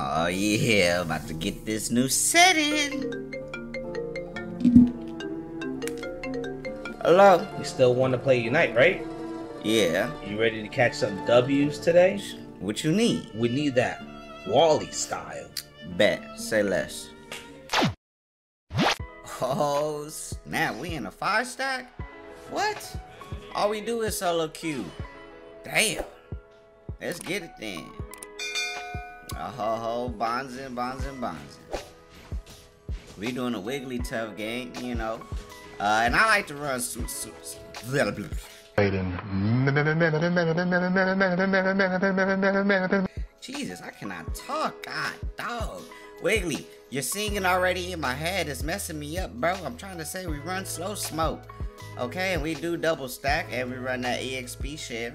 Oh yeah, about to get this new setting. Hello? You still want to play Unite, right? Yeah. You ready to catch some W's today? What you need? We need that Wally style. Bet. Say less. Oh snap, we in a five stack? What? All we do is solo queue. Damn. Let's get it then. A ho ho, bonzin, bonzin, bonzin. We doing a Wigglytuff game, you know. Uh, and I like to run su- su- su- blah, blah, blah. Jesus, I cannot talk. God, dog. Wiggly, you're singing already in my head. It's messing me up, bro. I'm trying to say we run slow smoke. Okay, and we do double stack and we run that EXP share.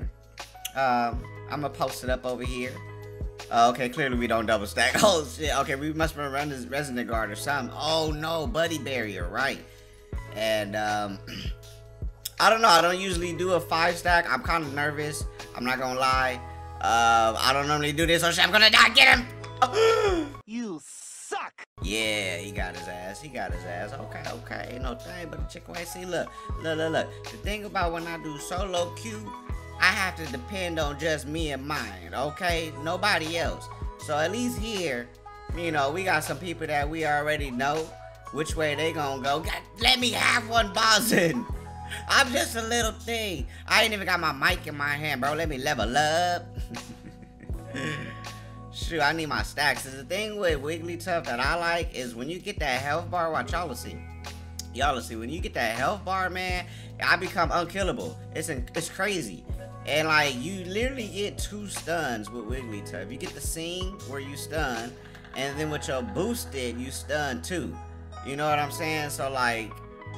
Um, I'm gonna post it up over here. Uh, okay, clearly we don't double stack. Oh shit. Okay, we must run around this Resonant Guard or something. Oh no, buddy barrier, right? And um, I don't know. I don't usually do a five stack. I'm kind of nervous. I'm not gonna lie. Uh, I don't normally do this. Oh shit, I'm gonna die. Get him. You suck! Yeah, he got his ass. He got his ass. Okay, okay. Ain't no thing but a chick away. See, look, look, look, look. The thing about when I do solo queue, I have to depend on just me and mine, okay? Nobody else. So at least here, you know, we got some people that we already know which way they gonna go. God, let me have one, Bosin. I'm just a little thing. I ain't even got my mic in my hand, bro. Let me level up. Shoot, I need my stacks. The thing with Wigglytuff that I like is when you get that health bar, watch y'all see. Y'all see, when you get that health bar, man, I become unkillable. It's it's crazy. And like, you literally get two stuns with Wigglytuff. You get the scene where you stun, and then with your boosted, you stun too. You know what I'm saying? So like,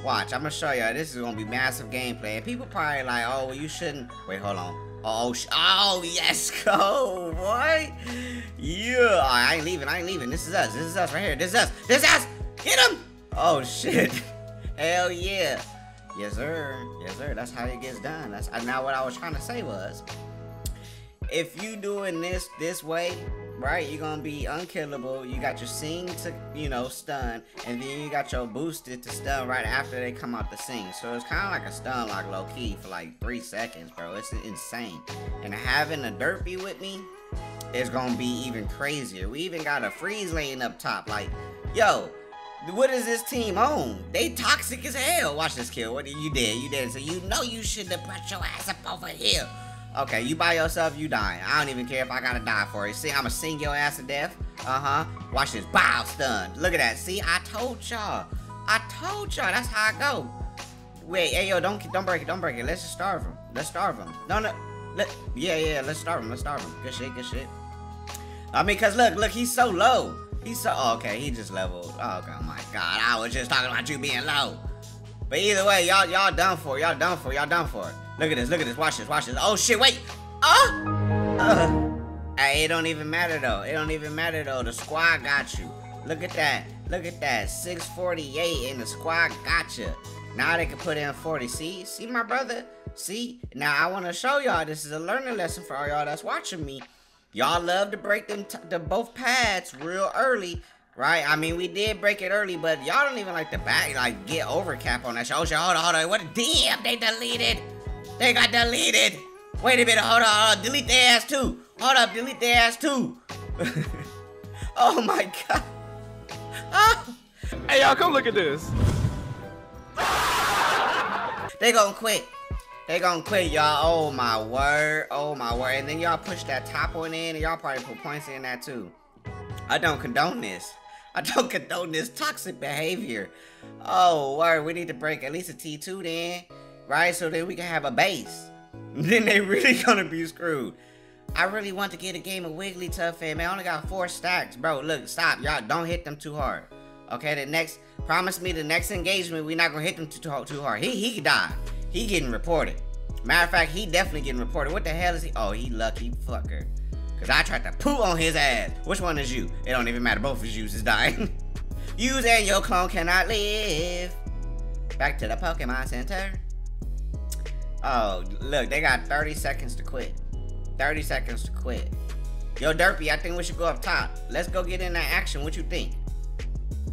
watch, I'm gonna show y'all. This is gonna be massive gameplay. And people probably like, oh, well, you shouldn't. Wait, hold on. Oh, oh, yes, go, boy. Yeah, I ain't leaving, I ain't leaving. This is us, this is us right here. This is us, this is us. Get him. Oh, shit. Hell yeah. Yes, sir. Yes, sir. That's how it gets done. That's uh, now what I was trying to say was, if you doing this this way, right, you're gonna be unkillable. You got your sing to, you know, stun, and then you got your boosted to stun right after they come out the sing. So it's kind of like a stun lock low key for like three seconds, bro. It's insane. And having a derpy with me is gonna be even crazier. We even got a freeze lane up top. Like, yo, what is this team on? They toxic as hell. Watch this kill. What are you did? You did. So you know you should have put your ass up over here. Okay, you by yourself, you dying. I don't even care if I gotta die for it. See, I'ma sing your ass to death. Uh-huh. Watch this. Bow stun. Look at that. See, I told y'all. I told y'all. That's how I go. Wait, hey yo, don't don't break it, don't break it. Let's just starve him. Let's starve him. No, no. Let, yeah, yeah, let's starve him. Let's starve him. Good shit, good shit. I mean, cause look, look, he's so low. He's so oh, okay. He just leveled. Oh, oh my god, I was just talking about you being low. But either way, y'all y'all done for. Y'all done for. Y'all done for. Look at this. Look at this. Watch this. Watch this. Oh shit. Wait. Oh. Uh. Hey, it don't even matter though. It don't even matter though. The squad got you. Look at that. Look at that. 648 and the squad got you. Now they can put in 40. See? See my brother? See? Now I want to show y'all. This is a learning lesson for all y'all that's watching me. Y'all love to break them the both pads real early, right? I mean, we did break it early, but y'all don't even like the back, like get overcap on that. Oh, shit, hold on, hold on. What? Damn, they deleted. They got deleted. Wait a minute, hold on, hold on. Delete their ass too. Hold up, delete their ass too. oh my god. Oh. Hey, y'all, come look at this. They gonna quit. They gonna quit, y'all. Oh my word. Oh my word. And then y'all push that top one in, and y'all probably put points in that too. I don't condone this. I don't condone this toxic behavior. Oh, word. We need to break at least a T2 then, right? So then we can have a base. then they really gonna be screwed. I really want to get a game of Wigglytuff in, man. I only got four stacks. Bro, look, stop. Y'all don't hit them too hard. Okay, the next, promise me the next engagement, we're not gonna hit them too, too hard. He, he could die. He getting reported. Matter of fact, he definitely getting reported. What the hell is he? Oh, he lucky fucker. Cause I tried to poo on his ass. Which one is you? It don't even matter. Both of yous is dying. Yous and your clone cannot live. Back to the Pokemon Center. Oh, look, they got 30 seconds to quit. 30 seconds to quit. Yo, Derpy, I think we should go up top. Let's go get in that action. What you think?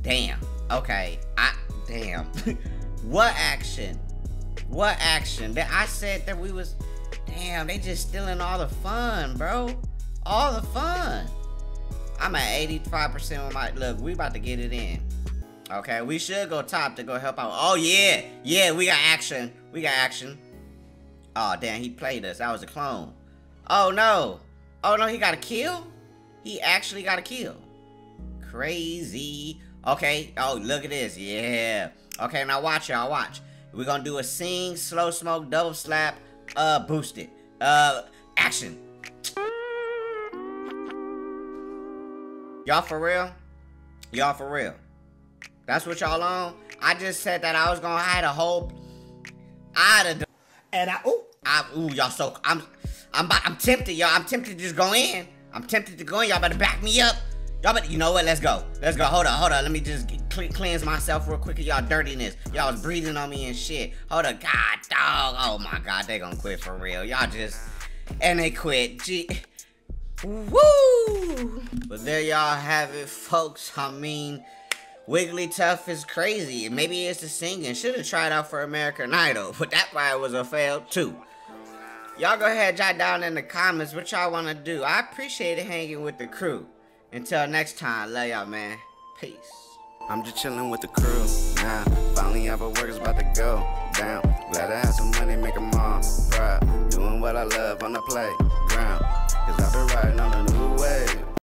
Damn. Okay. I damn. what action? What action? That I said that we was damn, they just stealing all the fun, bro. All the fun. I'm at 85% with my look, we about to get it in. Okay, we should go top to go help out. Oh yeah, yeah, we got action. We got action. Oh damn, he played us. That was a clone. Oh no. Oh no, he got a kill? He actually got a kill. Crazy. Okay. Oh, look at this. Yeah. Okay, now watch y'all. Watch. We're gonna do a sing, slow smoke, double slap, uh, boosted. Uh, action. Y'all for real? Y'all for real? That's what y'all on? I just said that I was gonna hide a whole. I had a. And I oh I, ooh, y'all so I'm I'm I'm tempted, y'all. I'm tempted to just go in. I'm tempted to go in. Y'all better back me up. Y'all better, you know what? Let's go. Let's go. Hold on, hold on. Let me just cl cleanse myself real quick of y'all dirtiness. Y'all was breathing on me and shit. Hold on, God, dog. Oh my God, they gonna quit for real. Y'all just and they quit. Gee. Woo! But there y'all have it, folks. I mean, Wigglytuff is crazy. Maybe it's the singing. Should have tried out for American Idol, but that probably was a fail too. Y'all go ahead, jot down in the comments what y'all want to do. I appreciate hanging with the crew. Until next time, love y'all, man. Peace. I'm just chilling with the crew now. Finally, all work is about to go down. Glad I have some money, make them all proud. Doing what I love on the playground. Cause I've been riding on a new wave.